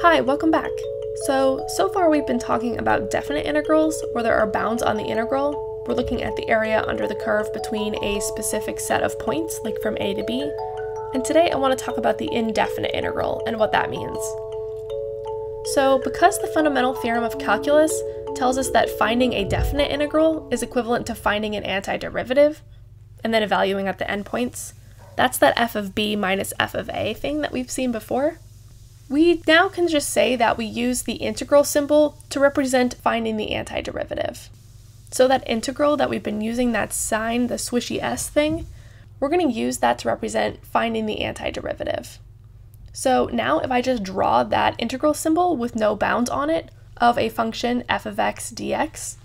Hi, welcome back. So, so far we've been talking about definite integrals, where there are bounds on the integral. We're looking at the area under the curve between a specific set of points, like from a to b. And today I want to talk about the indefinite integral and what that means. So, because the fundamental theorem of calculus tells us that finding a definite integral is equivalent to finding an antiderivative, and then evaluating at the endpoints, that's that f of b minus f of a thing that we've seen before. We now can just say that we use the integral symbol to represent finding the antiderivative. So that integral that we've been using, that sign, the swishy s thing, we're going to use that to represent finding the antiderivative. So now if I just draw that integral symbol with no bounds on it of a function f of x dx,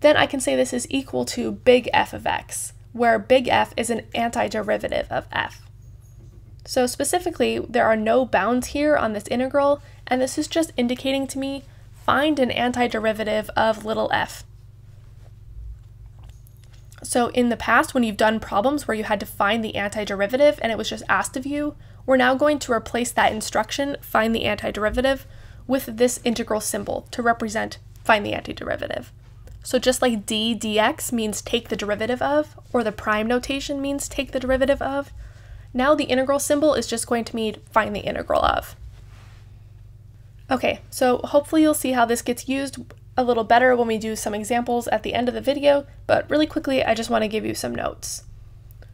then I can say this is equal to big F of x, where big F is an antiderivative of f. So specifically, there are no bounds here on this integral, and this is just indicating to me, find an antiderivative of little f. So in the past, when you've done problems where you had to find the antiderivative and it was just asked of you, we're now going to replace that instruction, find the antiderivative, with this integral symbol to represent find the antiderivative. So just like d dx means take the derivative of, or the prime notation means take the derivative of, now the integral symbol is just going to mean find the integral of. Okay, so hopefully you'll see how this gets used a little better when we do some examples at the end of the video, but really quickly I just want to give you some notes.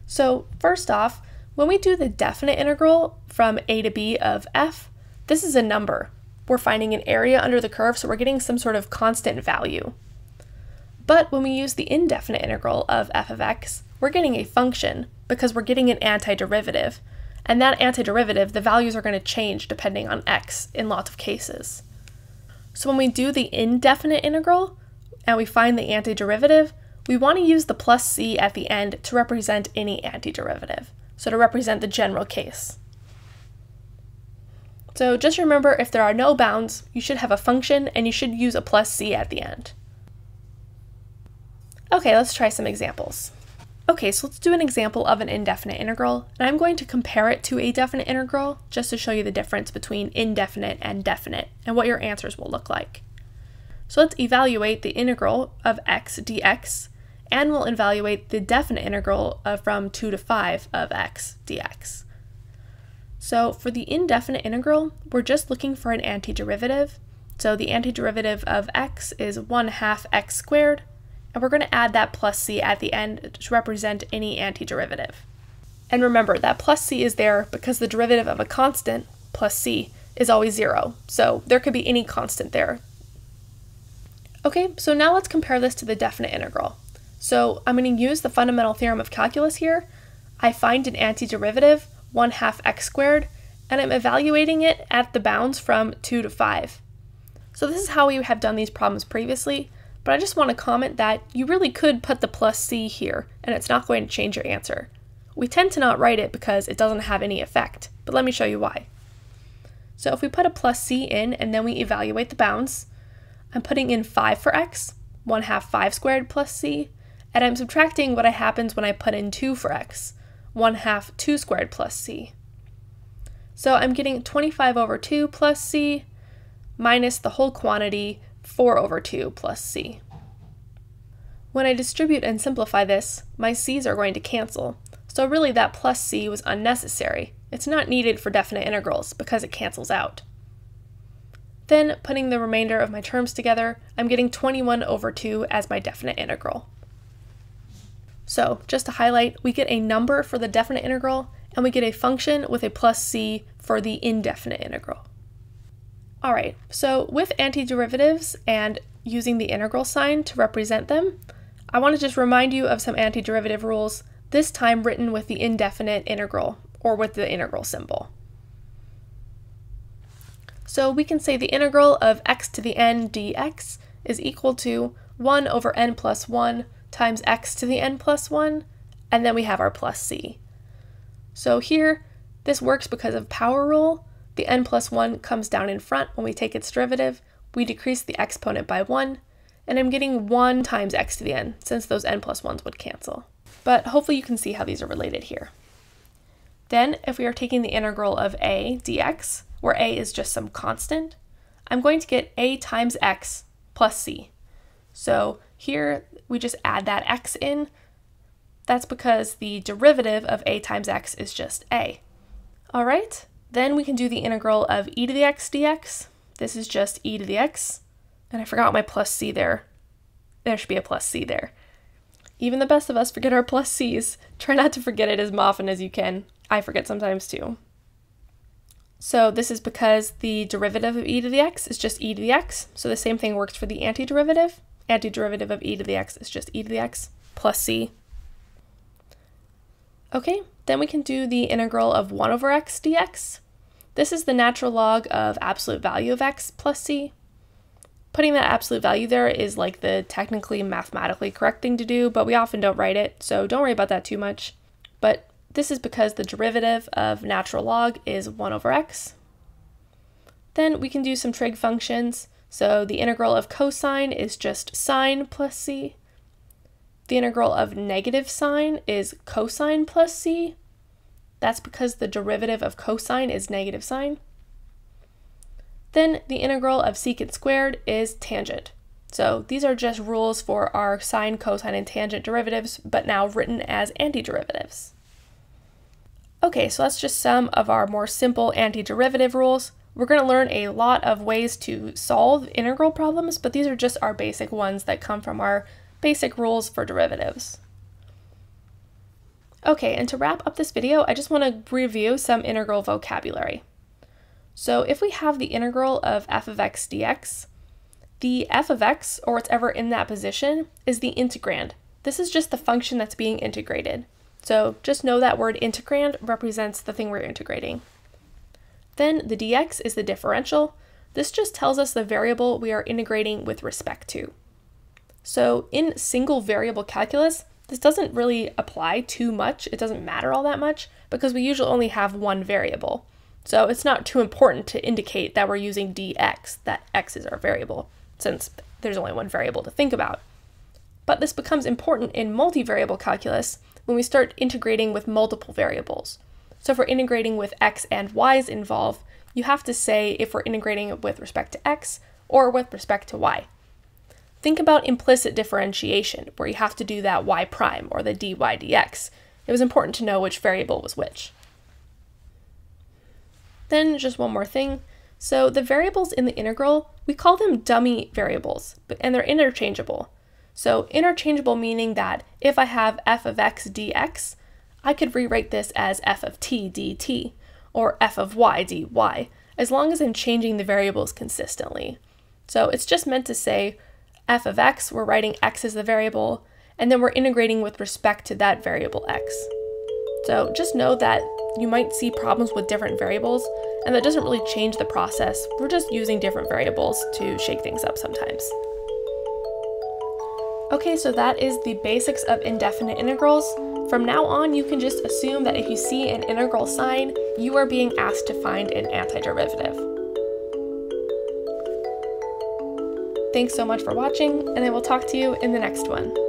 So first off, when we do the definite integral from a to b of f, this is a number. We're finding an area under the curve, so we're getting some sort of constant value. But when we use the indefinite integral of f of x, we're getting a function because we're getting an antiderivative. And that antiderivative, the values are going to change depending on x in lots of cases. So when we do the indefinite integral and we find the antiderivative, we want to use the plus c at the end to represent any antiderivative, so to represent the general case. So just remember if there are no bounds, you should have a function and you should use a plus c at the end. Okay, let's try some examples. Okay, so let's do an example of an indefinite integral, and I'm going to compare it to a definite integral just to show you the difference between indefinite and definite and what your answers will look like. So let's evaluate the integral of x dx, and we'll evaluate the definite integral from 2 to 5 of x dx. So for the indefinite integral, we're just looking for an antiderivative. So the antiderivative of x is 1 half x squared and we're going to add that plus c at the end to represent any antiderivative. And remember, that plus c is there because the derivative of a constant, plus c, is always zero, so there could be any constant there. Okay, so now let's compare this to the definite integral. So I'm going to use the fundamental theorem of calculus here. I find an antiderivative, 1 half x squared, and I'm evaluating it at the bounds from 2 to 5. So this is how we have done these problems previously. But I just want to comment that you really could put the plus c here, and it's not going to change your answer. We tend to not write it because it doesn't have any effect, but let me show you why. So if we put a plus c in and then we evaluate the bounds, I'm putting in 5 for x, 1 half 5 squared plus c, and I'm subtracting what happens when I put in 2 for x, 1 half 2 squared plus c. So I'm getting 25 over 2 plus c minus the whole quantity 4 over 2 plus c. When I distribute and simplify this, my c's are going to cancel, so really that plus c was unnecessary. It's not needed for definite integrals because it cancels out. Then, putting the remainder of my terms together, I'm getting 21 over 2 as my definite integral. So, just to highlight, we get a number for the definite integral, and we get a function with a plus c for the indefinite integral. All right, so with antiderivatives and using the integral sign to represent them, I want to just remind you of some antiderivative rules, this time written with the indefinite integral, or with the integral symbol. So we can say the integral of x to the n dx is equal to 1 over n plus 1 times x to the n plus 1, and then we have our plus c. So here, this works because of power rule, the n plus 1 comes down in front when we take its derivative. We decrease the exponent by 1, and I'm getting 1 times x to the n, since those n plus 1s would cancel. But hopefully you can see how these are related here. Then, if we are taking the integral of a dx, where a is just some constant, I'm going to get a times x plus c. So here we just add that x in. That's because the derivative of a times x is just a. All right, then we can do the integral of e to the x dx. This is just e to the x. And I forgot my plus c there. There should be a plus c there. Even the best of us forget our plus c's. Try not to forget it as often as you can. I forget sometimes too. So this is because the derivative of e to the x is just e to the x. So the same thing works for the antiderivative. Antiderivative of e to the x is just e to the x plus c. Okay, then we can do the integral of 1 over x dx. This is the natural log of absolute value of x plus c. Putting that absolute value there is like the technically mathematically correct thing to do, but we often don't write it, so don't worry about that too much. But this is because the derivative of natural log is 1 over x. Then we can do some trig functions. So the integral of cosine is just sine plus c. The integral of negative sine is cosine plus c. That's because the derivative of cosine is negative sine. Then the integral of secant squared is tangent. So these are just rules for our sine, cosine, and tangent derivatives, but now written as antiderivatives. Okay, so that's just some of our more simple antiderivative rules. We're going to learn a lot of ways to solve integral problems, but these are just our basic ones that come from our basic rules for derivatives. Okay, and to wrap up this video, I just want to review some integral vocabulary. So if we have the integral of f of x dx, the f of x, or whatever in that position, is the integrand. This is just the function that's being integrated. So just know that word integrand represents the thing we're integrating. Then the dx is the differential. This just tells us the variable we are integrating with respect to. So in single variable calculus, this doesn't really apply too much. It doesn't matter all that much because we usually only have one variable. So it's not too important to indicate that we're using dx, that x is our variable, since there's only one variable to think about. But this becomes important in multivariable calculus when we start integrating with multiple variables. So if we're integrating with x and y's involved, you have to say if we're integrating with respect to x or with respect to y. Think about implicit differentiation, where you have to do that y prime or the dy dx. It was important to know which variable was which. Then just one more thing. So the variables in the integral, we call them dummy variables, and they're interchangeable. So interchangeable meaning that if I have f of x dx, I could rewrite this as f of t dt, or f of y dy, as long as I'm changing the variables consistently. So it's just meant to say f of x, we're writing x as the variable, and then we're integrating with respect to that variable x. So just know that you might see problems with different variables, and that doesn't really change the process. We're just using different variables to shake things up sometimes. Okay, so that is the basics of indefinite integrals. From now on, you can just assume that if you see an integral sign, you are being asked to find an antiderivative. Thanks so much for watching, and I will talk to you in the next one.